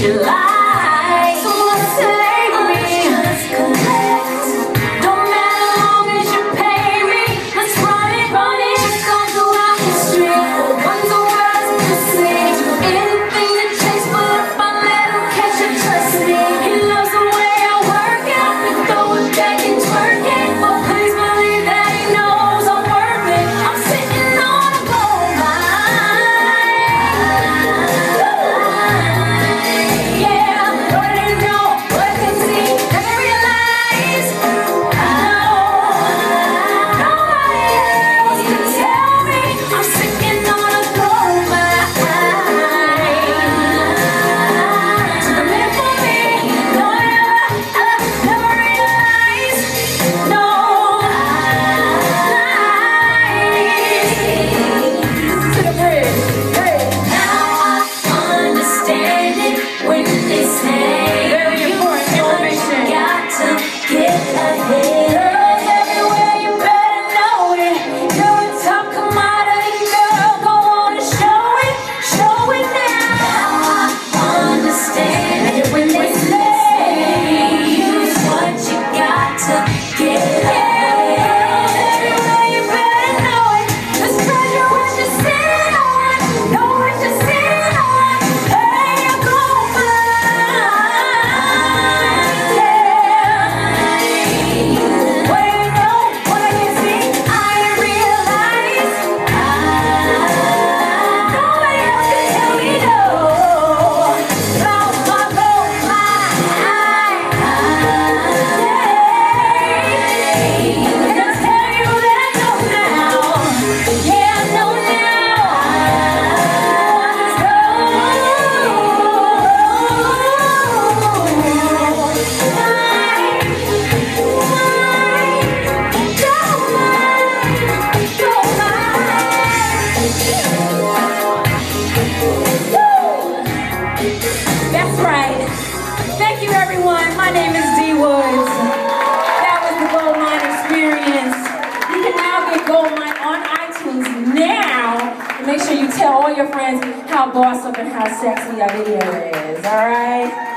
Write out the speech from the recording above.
July My name is D Woods. That was the Goldmine Experience. You can now get Goldmine on iTunes now. And make sure you tell all your friends how boss up and how sexy our video is, all right?